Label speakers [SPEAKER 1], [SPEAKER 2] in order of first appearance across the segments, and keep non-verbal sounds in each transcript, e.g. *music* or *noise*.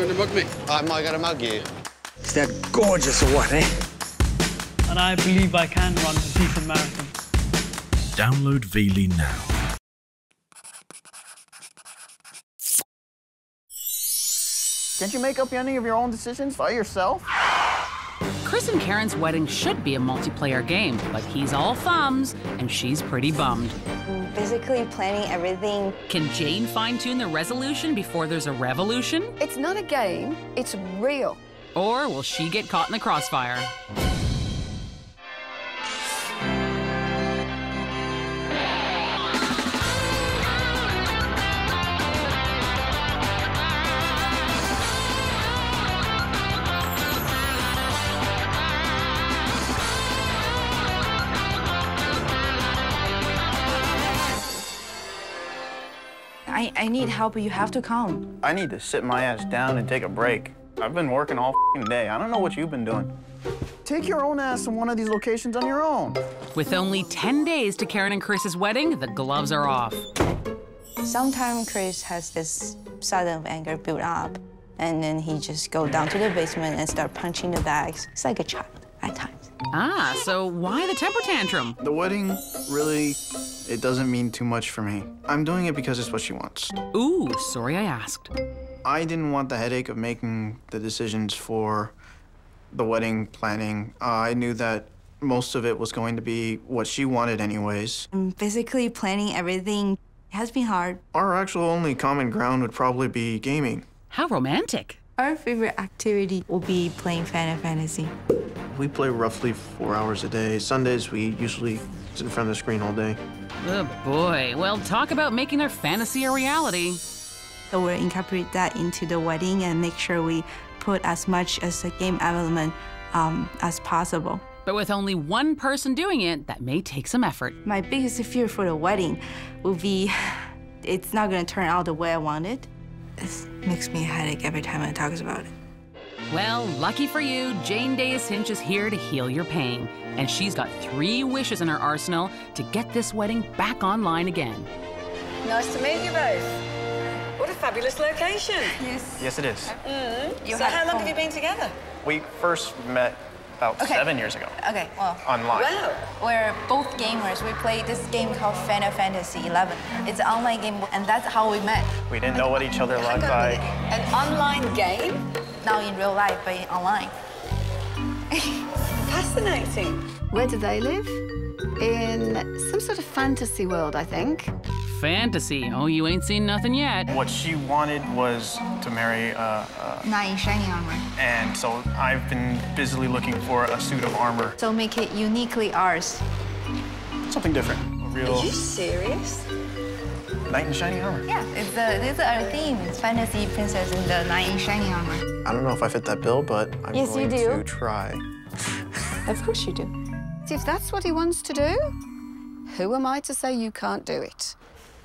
[SPEAKER 1] going to mug me?
[SPEAKER 2] Am I going to mug you?
[SPEAKER 3] Is that gorgeous or what, eh?
[SPEAKER 4] And I believe I can run a decent marathon.
[SPEAKER 5] Download Veely now.
[SPEAKER 6] Can't you make up any of your own decisions by yourself?
[SPEAKER 7] Chris and Karen's wedding should be a multiplayer game, but he's all thumbs and she's pretty bummed.
[SPEAKER 8] Basically, planning everything.
[SPEAKER 7] Can Jane fine tune the resolution before there's a revolution?
[SPEAKER 9] It's not a game, it's real.
[SPEAKER 7] Or will she get caught in the crossfire?
[SPEAKER 8] I, I need um, help, you have to come.
[SPEAKER 6] I need to sit my ass down and take a break. I've been working all day. I don't know what you've been doing. Take your own ass to one of these locations on your own.
[SPEAKER 7] With only 10 days to Karen and Chris's wedding, the gloves are off.
[SPEAKER 8] Sometimes Chris has this sudden anger build up, and then he just go down to the basement and start punching the bags. It's like a child at times.
[SPEAKER 7] Ah, so why the temper tantrum?
[SPEAKER 6] The wedding, really, it doesn't mean too much for me. I'm doing it because it's what she wants.
[SPEAKER 7] Ooh, sorry I asked.
[SPEAKER 6] I didn't want the headache of making the decisions for the wedding planning. Uh, I knew that most of it was going to be what she wanted anyways.
[SPEAKER 8] And basically, planning everything has been hard.
[SPEAKER 6] Our actual only common ground would probably be gaming.
[SPEAKER 7] How romantic.
[SPEAKER 8] Our favorite activity will be playing Final Fantasy.
[SPEAKER 6] We play roughly four hours a day. Sundays, we usually sit in front of the screen all day.
[SPEAKER 7] Oh boy. Well, talk about making their fantasy a reality.
[SPEAKER 8] So we'll incorporate that into the wedding and make sure we put as much as the game element um, as possible.
[SPEAKER 7] But with only one person doing it, that may take some effort.
[SPEAKER 8] My biggest fear for the wedding will be *sighs* it's not going to turn out the way I want it. It makes me a headache every time I talk about it.
[SPEAKER 7] Well, lucky for you, Jane Deus Hinch is here to heal your pain. And she's got three wishes in her arsenal to get this wedding back online again.
[SPEAKER 9] Nice to meet you both. What a fabulous location.
[SPEAKER 8] Yes.
[SPEAKER 6] Yes, it is.
[SPEAKER 9] Mm.
[SPEAKER 8] You
[SPEAKER 9] so how long
[SPEAKER 8] fun.
[SPEAKER 9] have you been together?
[SPEAKER 6] We first met about
[SPEAKER 8] Okay.
[SPEAKER 6] seven years ago
[SPEAKER 8] Okay, well,
[SPEAKER 6] online.
[SPEAKER 9] Wow.
[SPEAKER 8] we're both gamers. We play this game called Final Fantasy 11. It's an online game, and that's how we met.
[SPEAKER 6] We didn't know what each other
[SPEAKER 9] Hang
[SPEAKER 6] looked like.
[SPEAKER 9] An online game?
[SPEAKER 8] Not in real life, but online. *laughs*
[SPEAKER 9] Fascinating.
[SPEAKER 10] Where do they live? In some sort of fantasy world, I think.
[SPEAKER 7] Fantasy. Oh, you ain't seen nothing yet.
[SPEAKER 6] What she wanted was to marry, uh, uh,
[SPEAKER 8] Not in shiny armor.
[SPEAKER 6] and so I've been busily looking for a suit of armor.
[SPEAKER 8] So make it uniquely ours.
[SPEAKER 6] Something different. A real
[SPEAKER 9] Are you serious?
[SPEAKER 6] knight in shiny armor.
[SPEAKER 8] Yeah, it's a, this is our theme. It's fantasy princess in the knight in shiny armor.
[SPEAKER 6] I don't know if I fit that bill, but I'm
[SPEAKER 8] Yes, you
[SPEAKER 6] going
[SPEAKER 8] do.
[SPEAKER 6] to try. *laughs*
[SPEAKER 8] Of course you do.
[SPEAKER 10] If that's what he wants to do, who am I to say you can't do it?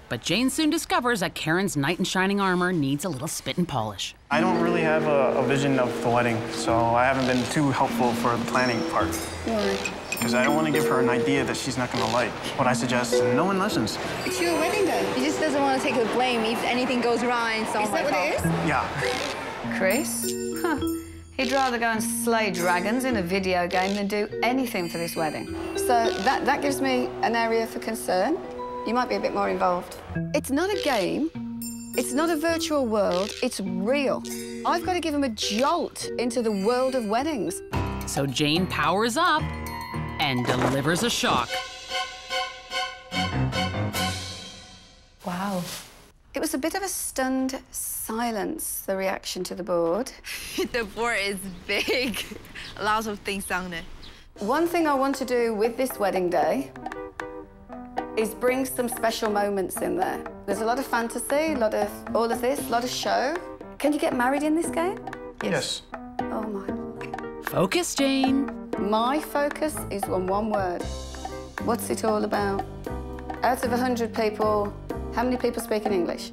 [SPEAKER 7] But Jane soon discovers that Karen's knight in shining armor needs a little spit and polish.
[SPEAKER 6] I don't really have a, a vision of the wedding, so I haven't been too helpful for the planning part.
[SPEAKER 10] Why?
[SPEAKER 6] Because I don't want to give her an idea that she's not going to like. What I suggest, and no one listens.
[SPEAKER 10] It's your wedding day.
[SPEAKER 8] He just doesn't want to take the blame if anything goes wrong. It's all
[SPEAKER 10] Is
[SPEAKER 8] my
[SPEAKER 10] that what it
[SPEAKER 8] fault.
[SPEAKER 10] is?
[SPEAKER 6] Yeah.
[SPEAKER 10] Chris? Huh. He'd rather go and slay dragons in a video game than do anything for this wedding. So that, that gives me an area for concern. You might be a bit more involved. It's not a game. It's not a virtual world. It's real. I've got to give him a jolt into the world of weddings.
[SPEAKER 7] So Jane powers up and delivers a shock.
[SPEAKER 8] Wow.
[SPEAKER 10] It was a bit of a stunned silence, the reaction to the board. *laughs*
[SPEAKER 8] the board is big. *laughs* Lots of things on it.
[SPEAKER 10] One thing I want to do with this wedding day is bring some special moments in there. There's a lot of fantasy, a lot of all of this, a lot of show. Can you get married in this game?
[SPEAKER 6] Yes.
[SPEAKER 10] Oh my.
[SPEAKER 7] Focus, Jane.
[SPEAKER 10] My focus is on one word. What's it all about? Out of 100 people, how many people speak in English?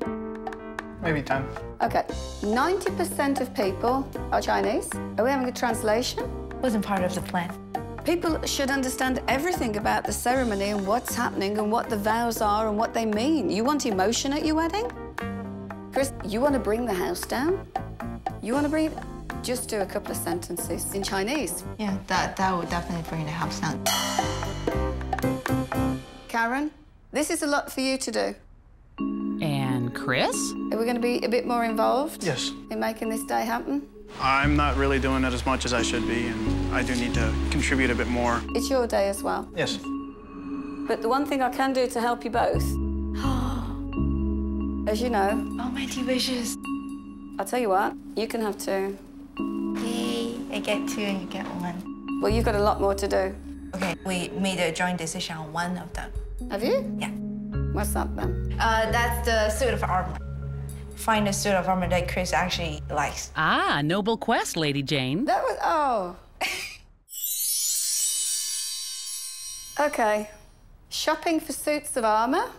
[SPEAKER 6] Maybe 10.
[SPEAKER 10] Okay, 90% of people are Chinese. Are we having a translation?
[SPEAKER 8] Wasn't part of the plan.
[SPEAKER 10] People should understand everything about the ceremony and what's happening and what the vows are and what they mean. You want emotion at your wedding? Chris, you want to bring the house down? You want to bring it? Just do a couple of sentences in Chinese.
[SPEAKER 8] Yeah, that, that would definitely bring the house down.
[SPEAKER 10] Karen, this is a lot for you to do.
[SPEAKER 7] And Chris?
[SPEAKER 10] Are we going to be a bit more involved?
[SPEAKER 6] Yes.
[SPEAKER 10] In making this day happen?
[SPEAKER 6] I'm not really doing it as much as I should be, and I do need to contribute a bit more.
[SPEAKER 10] It's your day as well.
[SPEAKER 6] Yes.
[SPEAKER 10] But the one thing I can do to help you both, *gasps* as you know,
[SPEAKER 8] Oh, my two wishes.
[SPEAKER 10] I'll tell you what, you can have two.
[SPEAKER 8] Yay, I get two and you get one.
[SPEAKER 10] Well, you've got a lot more to do.
[SPEAKER 8] Okay, we made a joint decision on one of them.
[SPEAKER 10] Have you?
[SPEAKER 8] Yeah.
[SPEAKER 10] What's that then?
[SPEAKER 8] Uh, that's the suit of armor. Find a suit of armor that Chris actually likes.
[SPEAKER 7] Ah, noble quest, Lady Jane.
[SPEAKER 10] That was, oh. Okay. Shopping for suits of armor?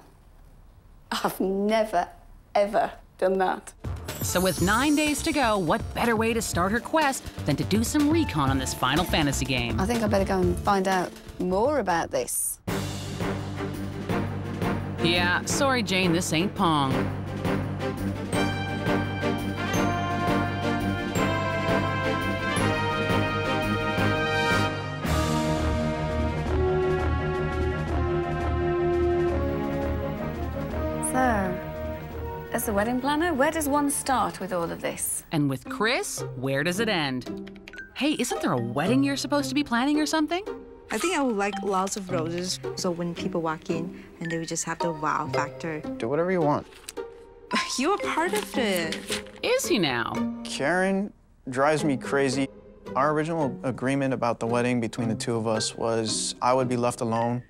[SPEAKER 10] I've never, ever done that.
[SPEAKER 7] So, with nine days to go, what better way to start her quest than to do some recon on this Final Fantasy game?
[SPEAKER 10] I think I better go and find out more about this.
[SPEAKER 7] Yeah, sorry, Jane, this ain't Pong.
[SPEAKER 10] As a wedding planner, where does one start with all of this?
[SPEAKER 7] And with Chris, where does it end? Hey, isn't there a wedding you're supposed to be planning or something?
[SPEAKER 1] I think I would like lots of roses. So when people walk in and they would just have the wow factor.
[SPEAKER 6] Do whatever you want. *sighs*
[SPEAKER 1] You are part of it.
[SPEAKER 7] Is he now?
[SPEAKER 6] Karen drives me crazy. Our original agreement about the wedding between the two of us was I would be left alone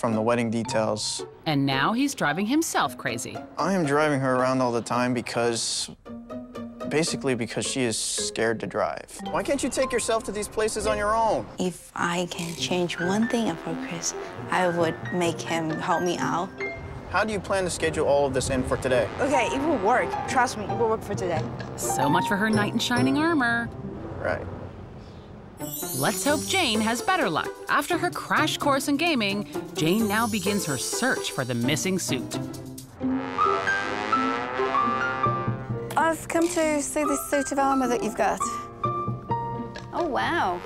[SPEAKER 6] from the wedding details.
[SPEAKER 7] And now he's driving himself crazy.
[SPEAKER 6] I am driving her around all the time because, basically because she is scared to drive. Why can't you take yourself to these places on your own?
[SPEAKER 8] If I can change one thing about Chris, I would make him help me out.
[SPEAKER 6] How do you plan to schedule all of this in for today?
[SPEAKER 1] Okay, it will work. Trust me, it will work for today.
[SPEAKER 7] So much for her knight in shining armor.
[SPEAKER 6] Right.
[SPEAKER 7] Let's hope Jane has better luck. After her crash course in gaming, Jane now begins her search for the missing suit.
[SPEAKER 10] I've come to see this suit of armor that you've got. Oh, wow.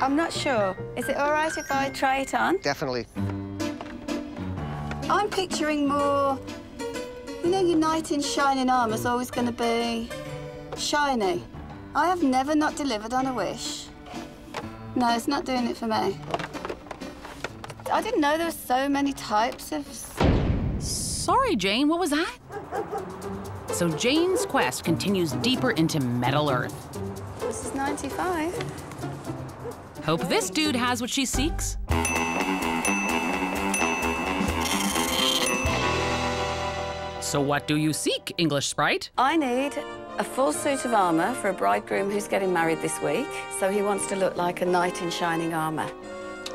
[SPEAKER 10] I'm not sure. Is it all right if I try it on?
[SPEAKER 3] Definitely.
[SPEAKER 10] I'm picturing more. You know, your knight in shining armor's always going to be shiny. I have never not delivered on a wish. No, it's not doing it for me. I didn't know there were so many types of.
[SPEAKER 7] Sorry, Jane, what was that? So Jane's quest continues deeper into Metal Earth.
[SPEAKER 10] This is 95.
[SPEAKER 7] Hope this dude has what she seeks. So what do you seek, English sprite?
[SPEAKER 10] I need a full suit of armor for a bridegroom who's getting married this week, so he wants to look like a knight in shining armor.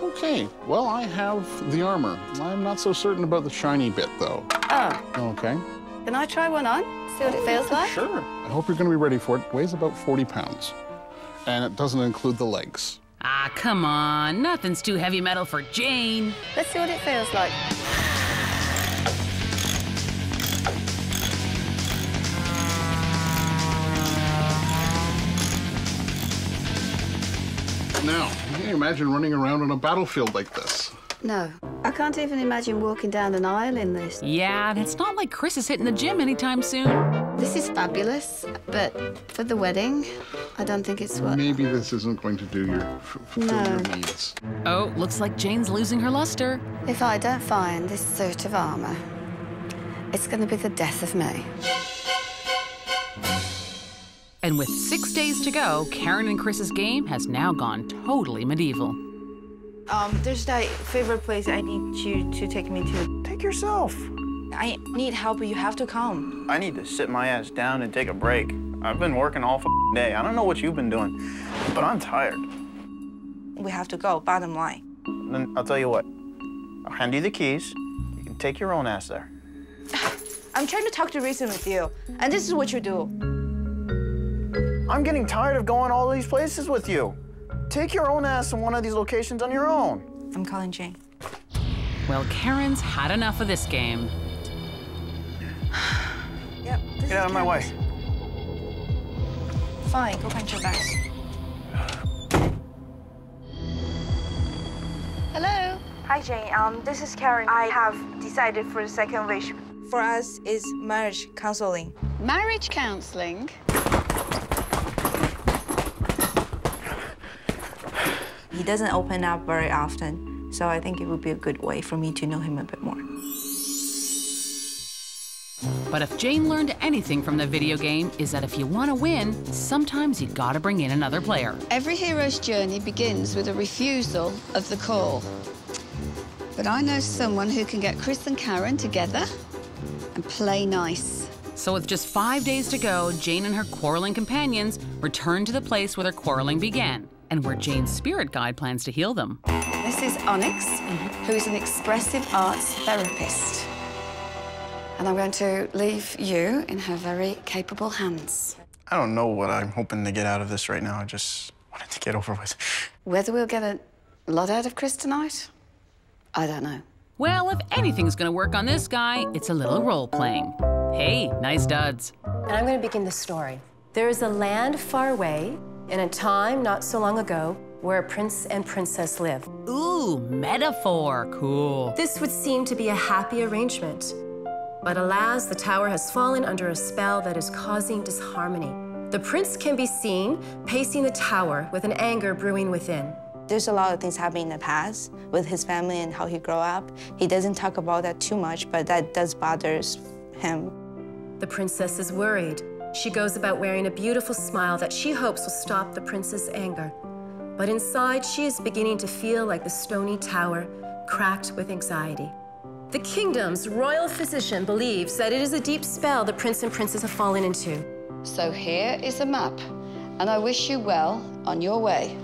[SPEAKER 2] Okay, well, I have the armor. I'm not so certain about the shiny bit, though.
[SPEAKER 10] Oh,
[SPEAKER 2] Okay.
[SPEAKER 10] can I try one on? See what it feels like?
[SPEAKER 2] Sure. I hope you're going to be ready for it. it. Weighs about 40 pounds. And it doesn't include the legs.
[SPEAKER 7] Ah, come on. Nothing's too heavy metal for Jane.
[SPEAKER 10] Let's see what it feels like.
[SPEAKER 2] Imagine running around on a battlefield like this?
[SPEAKER 10] No. I can't even imagine walking down an aisle in this.
[SPEAKER 7] Yeah, and it's not like Chris is hitting the gym anytime soon.
[SPEAKER 10] This is fabulous, but for the wedding, I don't think it's what.
[SPEAKER 2] Maybe this isn't going to do your f- fulfill
[SPEAKER 10] No.
[SPEAKER 2] your needs.
[SPEAKER 7] Oh, looks like Jane's losing her luster.
[SPEAKER 10] If I don't find this suit of armor, it's going to be the death of me.
[SPEAKER 7] And with six days to go, Karen and Chris's game has now gone totally medieval.
[SPEAKER 1] Um, there's that favorite place I need you to take me to.
[SPEAKER 6] Take yourself.
[SPEAKER 1] I need help, but you have to come.
[SPEAKER 6] I need to sit my ass down and take a break. I've been working all day. I don't know what you've been doing, but I'm tired.
[SPEAKER 1] We have to go, bottom line.
[SPEAKER 6] Then I'll tell you what. I'll hand you the keys. You can take your own ass there. *sighs*
[SPEAKER 1] I'm trying to talk to reason with you, and this is what you do.
[SPEAKER 6] I'm getting tired of going all these places with you. Take your own ass to one of these locations on your own.
[SPEAKER 1] I'm calling Jane.
[SPEAKER 7] Well, Karen's had enough of this game. *sighs*
[SPEAKER 1] Yep.
[SPEAKER 6] Get out of my way.
[SPEAKER 8] fine. Go punch your bags.
[SPEAKER 10] Hello.
[SPEAKER 1] Hi, Jane. Um, this is Karen. I have decided for the second wish. For us, is marriage counseling.
[SPEAKER 10] Marriage counselling?
[SPEAKER 1] Doesn't open up very often, so I think it would be a good way for me to know him a bit more.
[SPEAKER 7] But if Jane learned anything from the video game, is that if you want to win, sometimes you gotta bring in another player.
[SPEAKER 10] Every hero's journey begins with a refusal of the call. But I know someone who can get Chris and Karen together and play nice.
[SPEAKER 7] So with just five days to go, Jane and her quarreling companions return to the place where their quarreling began, and where Jane's spirit guide plans to heal them.
[SPEAKER 10] This is Onyx, who is an expressive arts therapist. And I'm going to leave you in her very capable hands.
[SPEAKER 6] I don't know what I'm hoping to get out of this right now. I just wanted to get over with.
[SPEAKER 10] Whether we'll get a lot out of Chris tonight, I don't know.
[SPEAKER 7] Well, if anything's gonna work on this guy, it's a little role playing. Hey, nice duds.
[SPEAKER 11] And I'm going to begin the story. There is a land far away, in a time not so long ago, where a prince and princess live.
[SPEAKER 7] Ooh, metaphor. Cool.
[SPEAKER 11] This would seem to be a happy arrangement. But alas, the tower has fallen under a spell that is causing disharmony. The prince can be seen pacing the tower with an anger brewing within.
[SPEAKER 8] There's a lot of things happening in the past with his family and how he grew up. He doesn't talk about that too much, but that does bothers him.
[SPEAKER 11] The princess is worried. She goes about wearing a beautiful smile that she hopes will stop the prince's anger. But inside, she is beginning to feel like the stony tower, cracked with anxiety. The kingdom's royal physician believes that it is a deep spell the prince and princess have fallen into.
[SPEAKER 10] So here is a map, and I wish you well on your way.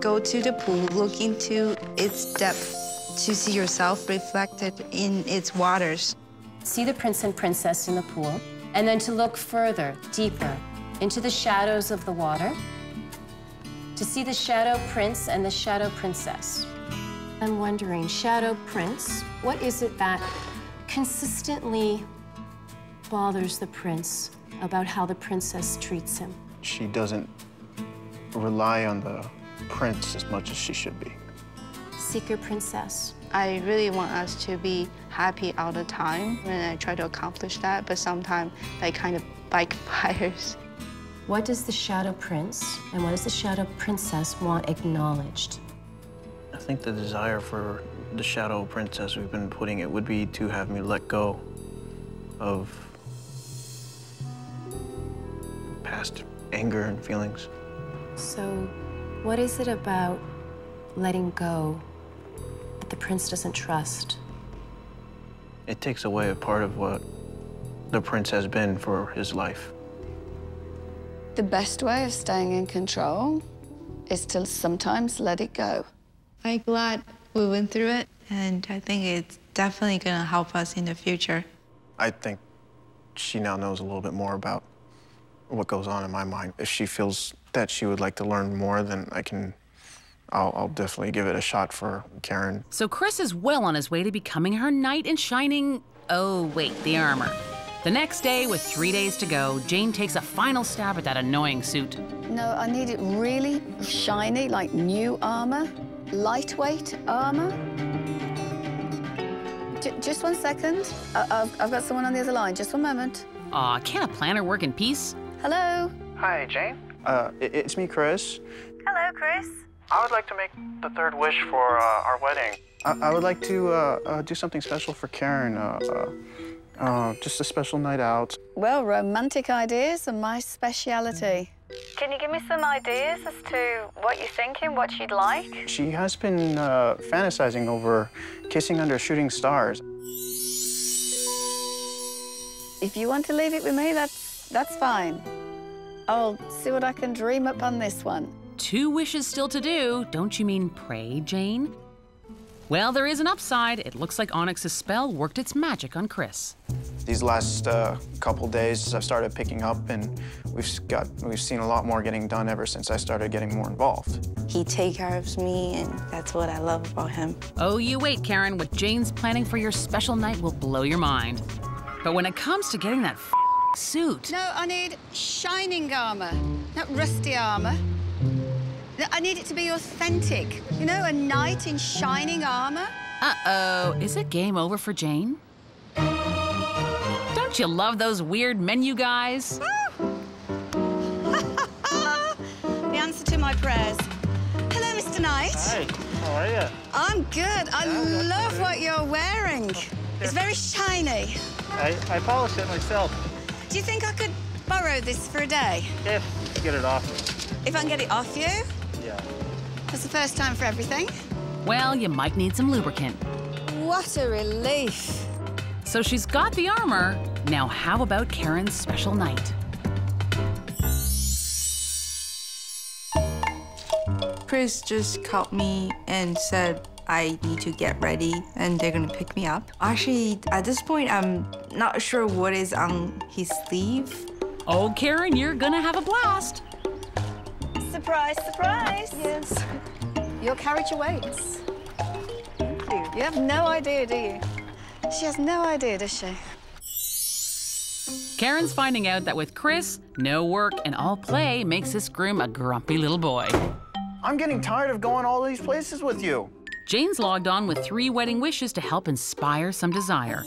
[SPEAKER 8] Go to the pool, look into its depth to see yourself reflected in its waters.
[SPEAKER 11] See the prince and princess in the pool, and then to look further, deeper, into the shadows of the water, to see the shadow prince and the shadow princess. I'm wondering, Shadow Prince, what is it that consistently bothers the prince about how the princess treats him?
[SPEAKER 6] She doesn't rely on the prince as much as she should be.
[SPEAKER 11] Seeker Princess.
[SPEAKER 8] I really want us to be happy all the time, and I try to accomplish that, but sometimes that kind of backfires. *laughs*
[SPEAKER 11] What does the Shadow Prince and what does the Shadow Princess want acknowledged?
[SPEAKER 6] I think the desire for the Shadow Princess, we've been putting it, would be to have me let go of past anger and feelings.
[SPEAKER 11] So, what is it about letting go that the prince doesn't trust?
[SPEAKER 6] It takes away a part of what the prince has been for his life.
[SPEAKER 10] The best way of staying in control is to sometimes let it go.
[SPEAKER 8] I'm glad we went through it, and I think it's definitely gonna help us in the future.
[SPEAKER 6] I think she now knows a little bit more about what goes on in my mind. If she feels that she would like to learn more, then I can, I'll, I'll definitely give it a shot for Karen.
[SPEAKER 7] So Chris is well on his way to becoming her knight in shining. Oh, wait, the armor. The next day, with three days to go, Jane takes a final stab at that annoying suit.
[SPEAKER 10] No, I need it really shiny, like new armor, lightweight armor. J just one second. I I've, I've got someone on the other line. Just one moment.
[SPEAKER 7] Aw, can't a planner work in peace?
[SPEAKER 10] Hello.
[SPEAKER 6] Hi, Jane. Uh, i- it's me, Chris.
[SPEAKER 9] Hello, Chris.
[SPEAKER 6] I would like to make the third wish for uh, our wedding. I, I would like to uh, uh, do something special for Karen. Uh, uh, uh, just a special night out.
[SPEAKER 10] Well, romantic ideas are my speciality.
[SPEAKER 9] Can you give me some ideas as to what you're thinking, what you'd like?
[SPEAKER 6] She has been uh, fantasizing over kissing under shooting stars.
[SPEAKER 10] If you want to leave it with me, that's that's fine. I'll see what I can dream up on this one.
[SPEAKER 7] Two wishes still to do. Don't you mean pray, Jane? Well, there is an upside. It looks like Onyx's spell worked its magic on Chris.
[SPEAKER 6] These last uh, couple days, I've started picking up, and we've got we've seen a lot more getting done ever since I started getting more involved.
[SPEAKER 8] He takes care of me, and that's what I love about him.
[SPEAKER 7] Oh, you wait, Karen. What Jane's planning for your special night will blow your mind. But when it comes to getting that suit.
[SPEAKER 10] No, I need shining armor, not rusty armor. No, I need it to be authentic. You know, a knight in shining armor.
[SPEAKER 7] Uh-oh, is it game over for Jane? Don't you love those weird menu guys? *laughs*
[SPEAKER 10] the answer to my prayers. Hello, Mr. Knight.
[SPEAKER 12] Hi, how are you?
[SPEAKER 10] I'm good. I love what you're wearing. It's very shiny.
[SPEAKER 12] I, I polished it myself.
[SPEAKER 10] Do you think I could borrow this for a day?
[SPEAKER 12] If you get it off.
[SPEAKER 10] If I can get it off you?
[SPEAKER 12] Yeah.
[SPEAKER 10] That's the first time for everything.
[SPEAKER 7] Well, you might need some lubricant.
[SPEAKER 10] What a relief.
[SPEAKER 7] So she's got the armor. Now, how about Karen's special night?
[SPEAKER 8] Chris just called me and said I need to get ready and they're gonna pick me up. Actually, at this point, I'm not sure what is on his sleeve.
[SPEAKER 7] Oh, Karen, you're gonna have a blast.
[SPEAKER 10] Surprise, surprise.
[SPEAKER 8] Yes.
[SPEAKER 10] Your carriage awaits. Thank you. You have no idea, do you? She has no idea, does she?
[SPEAKER 7] Karen's finding out that with Chris, no work and all play makes this groom a grumpy little boy.
[SPEAKER 6] I'm getting tired of going all these places with you.
[SPEAKER 7] Jane's logged on with three wedding wishes to help inspire some desire.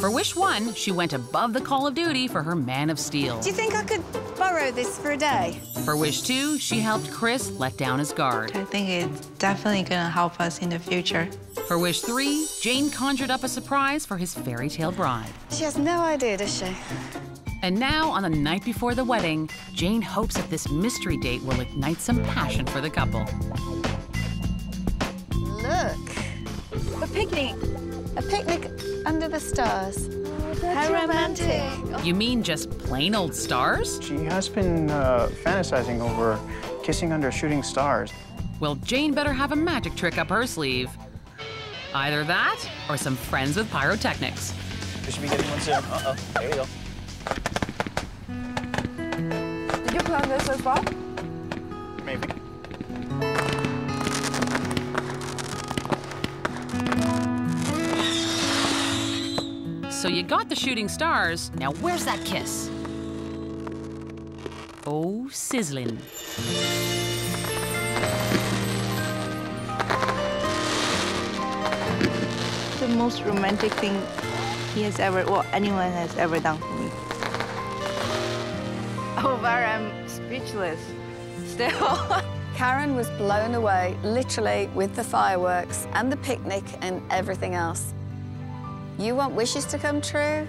[SPEAKER 7] For wish one, she went above the call of duty for her man of steel.
[SPEAKER 10] Do you think I could borrow this for a day?
[SPEAKER 7] For wish two, she helped Chris let down his guard.
[SPEAKER 8] I think it's definitely gonna help us in the future.
[SPEAKER 7] For wish three, Jane conjured up a surprise for his fairy tale bride.
[SPEAKER 10] She has no idea, does she?
[SPEAKER 7] And now, on the night before the wedding, Jane hopes that this mystery date will ignite some passion for the couple.
[SPEAKER 10] Picnic. A picnic under the stars. How romantic.
[SPEAKER 7] You mean just plain old stars?
[SPEAKER 6] She has been uh, fantasizing over kissing under shooting stars.
[SPEAKER 7] Well, Jane better have a magic trick up her sleeve. Either that, or some friends with pyrotechnics.
[SPEAKER 12] We should be getting one soon. Uh-oh, there you go.
[SPEAKER 1] Did you plan this as well?
[SPEAKER 12] Maybe.
[SPEAKER 7] So you got the shooting stars. Now where's that kiss? Oh, sizzling.
[SPEAKER 8] The most romantic thing he has ever, well, anyone has ever done for me. Oh, Var, I'm speechless. Still. *laughs*
[SPEAKER 10] Karen was blown away, literally, with the fireworks and the picnic and everything else. You want wishes to come true?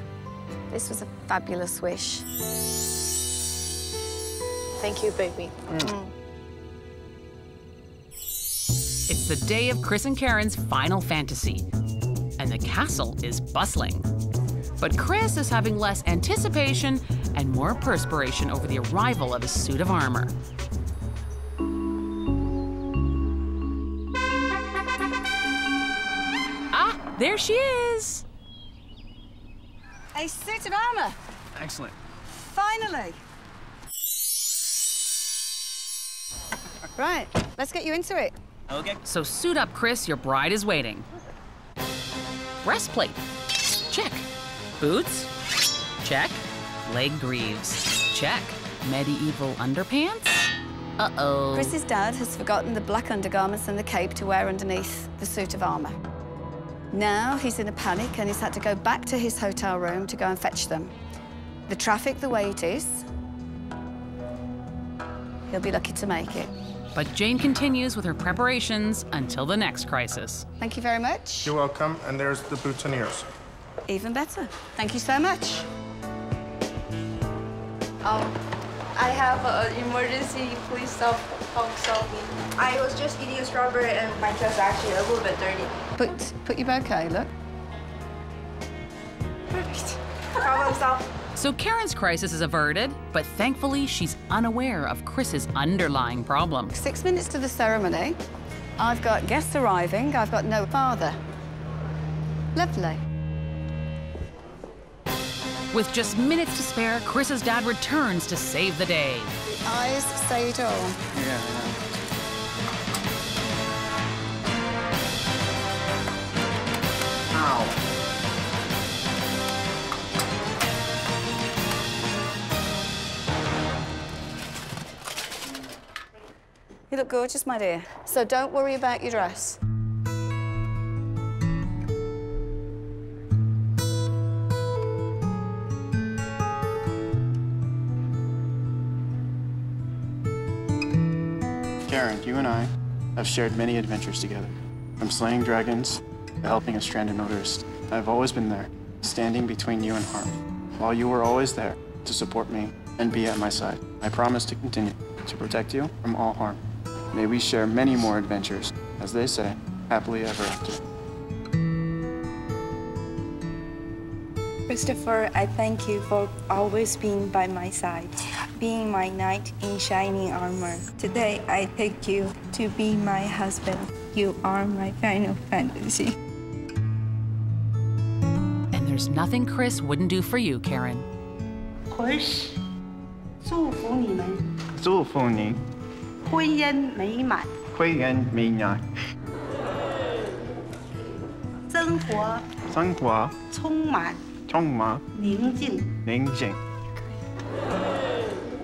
[SPEAKER 10] This was a fabulous wish.
[SPEAKER 1] Thank you, baby.
[SPEAKER 7] It's the day of Chris and Karen's final fantasy, and the castle is bustling. But Chris is having less anticipation and more perspiration over the arrival of his suit of armor. Ah, there she is!
[SPEAKER 10] A suit of armor,
[SPEAKER 3] Excellent.
[SPEAKER 10] finally. Right, let's get you into it.
[SPEAKER 3] Okay.
[SPEAKER 7] So suit up, Chris, your bride is waiting. Breastplate. Check. Boots. Check. Leg greaves. Check. Medieval underpants. Uh-oh.
[SPEAKER 10] Chris's dad has forgotten the black undergarments and the cape to wear underneath the suit of armor. Now he's in a panic and he's had to go back to his hotel room to go and fetch them. The traffic the way it is, he'll be lucky to make it.
[SPEAKER 7] But Jane continues with her preparations until the next crisis.
[SPEAKER 10] Thank you very much.
[SPEAKER 13] You're welcome, and there's the boutonnieres.
[SPEAKER 10] Even better. Thank you so much.
[SPEAKER 1] Um, I have an emergency. Please stop help solve me. I was just eating a strawberry and my dress actually a little bit dirty.
[SPEAKER 10] Put, put your bouquet, look.
[SPEAKER 1] Perfect. *laughs* Problem solved.
[SPEAKER 7] So Karen's crisis is averted, but thankfully she's unaware of Chris's underlying problem.
[SPEAKER 10] Six minutes to the ceremony. I've got guests arriving. I've got no father. Lovely.
[SPEAKER 7] With just minutes to spare, Chris's dad returns to save the day
[SPEAKER 10] eyes say it all.
[SPEAKER 3] Yeah,
[SPEAKER 6] yeah.
[SPEAKER 10] You look gorgeous, my dear. So don't worry about your dress.
[SPEAKER 6] Karen, you and I have shared many adventures together. From slaying dragons to helping a stranded motorist. I've always been there, standing between you and harm, while you were always there to support me and be at my side. I promise to continue to protect you from all harm. May we share many more adventures, as they say, happily ever after.
[SPEAKER 8] Christopher, I thank you for always being by my side, being my knight in shining armor. Today, I take you to be my husband. You are my final fantasy.
[SPEAKER 7] And there's nothing Chris wouldn't do for you, Karen.
[SPEAKER 14] Chris，祝福你们
[SPEAKER 6] 祝福你
[SPEAKER 14] 婚姻美满，
[SPEAKER 6] 婚姻美满，
[SPEAKER 14] 生活
[SPEAKER 6] 生活
[SPEAKER 14] 充满 Tongma.
[SPEAKER 6] Ningjing. Ningjing.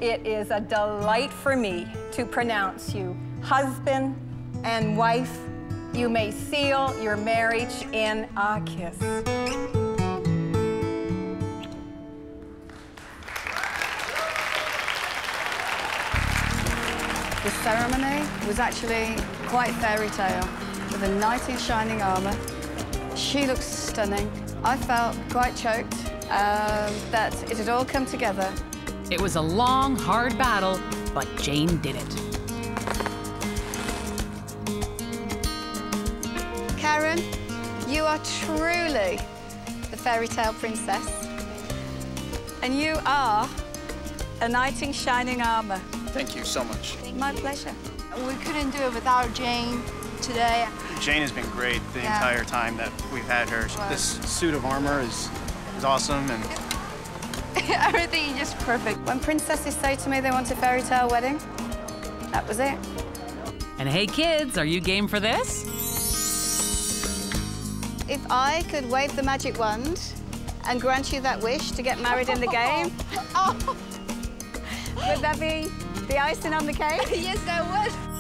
[SPEAKER 15] It is a delight for me to pronounce you husband and wife. You may seal your marriage in a kiss.
[SPEAKER 10] The ceremony was actually quite fairy tale, with a knight in shining armour she looks stunning. I felt quite choked um, that it had all come together.
[SPEAKER 7] It was a long, hard battle, but Jane did it.
[SPEAKER 10] Karen, you are truly the fairy tale princess. And you are a knight in shining armour.
[SPEAKER 6] Thank you so much.
[SPEAKER 10] My pleasure.
[SPEAKER 1] We couldn't do it without Jane today.
[SPEAKER 6] Jane has been great the
[SPEAKER 1] Yeah.
[SPEAKER 6] entire time that we've had her.
[SPEAKER 1] Wow.
[SPEAKER 6] This suit of armor is, is awesome, and *laughs*
[SPEAKER 1] Everything is just perfect.
[SPEAKER 10] When princesses say to me they want a fairy tale wedding, that was it.
[SPEAKER 7] And hey, kids, are you game for this?
[SPEAKER 10] If I could wave the magic wand and grant you that wish to get married in the game,
[SPEAKER 1] oh. *laughs* *laughs*
[SPEAKER 10] would that be the icing on the cake?
[SPEAKER 1] yes, that would.